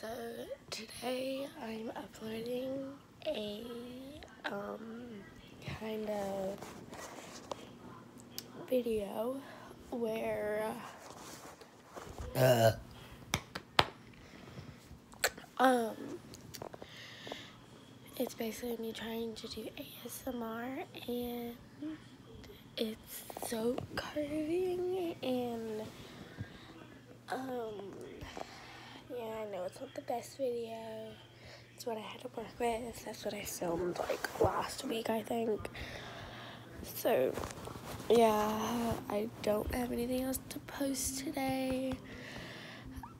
So today I'm uploading a um kind of video where Uh, um it's basically me trying to do ASMR and it's so curving and um yeah I know it's not the best video it's what I had to work with that's what I filmed like last week I think so yeah I don't have anything else to post today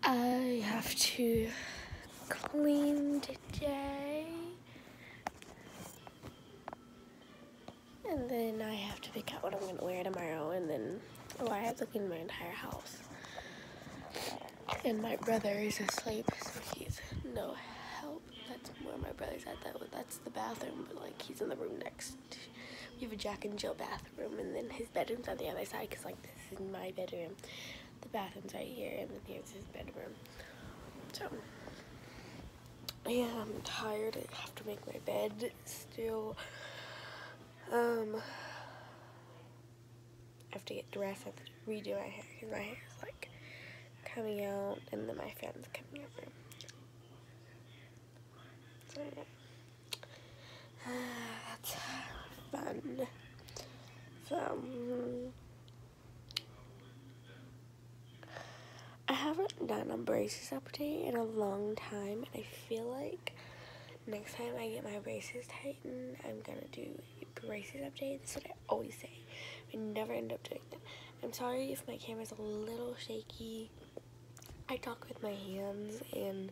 I have to clean today And then I have to pick out what I'm going to wear tomorrow. And then, oh, I have to clean my entire house. And my brother is asleep, so he's no help. That's where my brother's at. That That's the bathroom, but like he's in the room next. We have a Jack and Jill bathroom, and then his bedroom's on the other side, because like this is my bedroom. The bathroom's right here, and then here's his bedroom. So, yeah, I'm tired. I have to make my bed still. Um, I have to get dressed. I have to redo my hair because my hair is like coming out, and then my friend's coming over. So yeah, that's fun. So I haven't done a braces update in a long time, and I feel like next time I get my braces tightened, I'm gonna do braces update. That's what I always say. I never end up doing that. I'm sorry if my camera's a little shaky. I talk with my hands and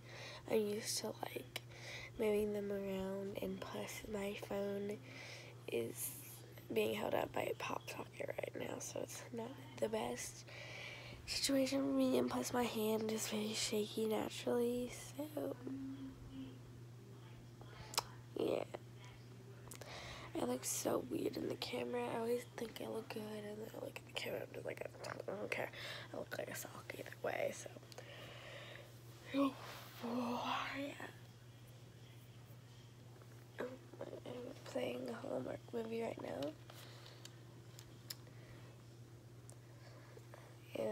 I'm used to like moving them around and plus my phone is being held up by a pop socket right now so it's not the best situation for me and plus my hand is very shaky naturally so yeah I look so weird in the camera. I always think I look good, and then I look at the camera, and I'm just like, I don't care. I look like a sock either way, so. Boy. I'm playing a Hallmark movie right now. Yeah.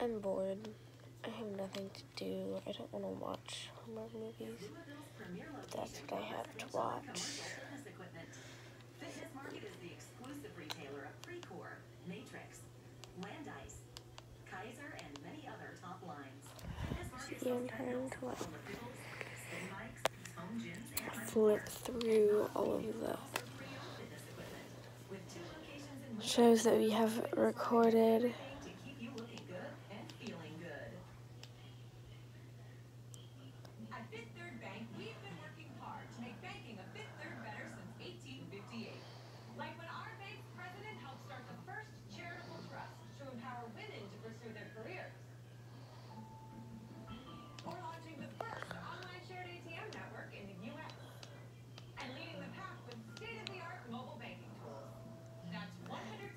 I'm bored. I have nothing to do. I don't want to watch Hallmark movies. But that's what I have to watch. Flip through all of the shows that we have recorded.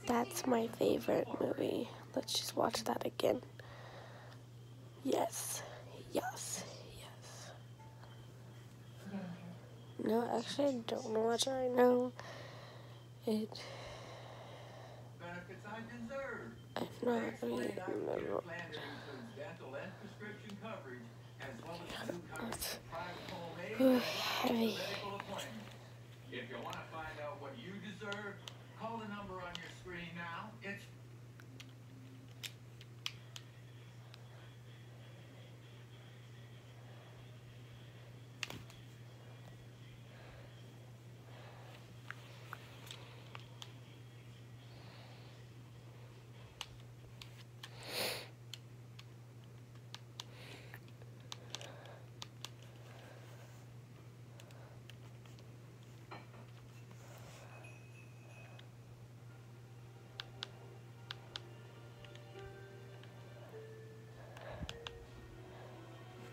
That's my favorite movie. Let's just watch that again. Yes. Yes. Yes. No, actually, I don't want to watch it right now. It. I. I'm not really remember. plan that includes dental and prescription coverage, as well as new coverage for private home aid Ooh, and heavy. If you want to find out what you deserve, call the number on your screen now. It's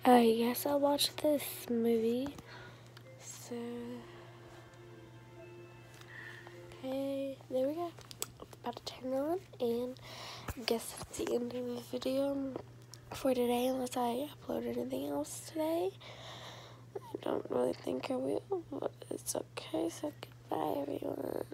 I guess I'll watch this movie. So. Okay, there we go. About to turn on, and I guess that's the end of the video. for today unless I upload anything else today. I don't really think I will, but it's okay. So goodbye, everyone.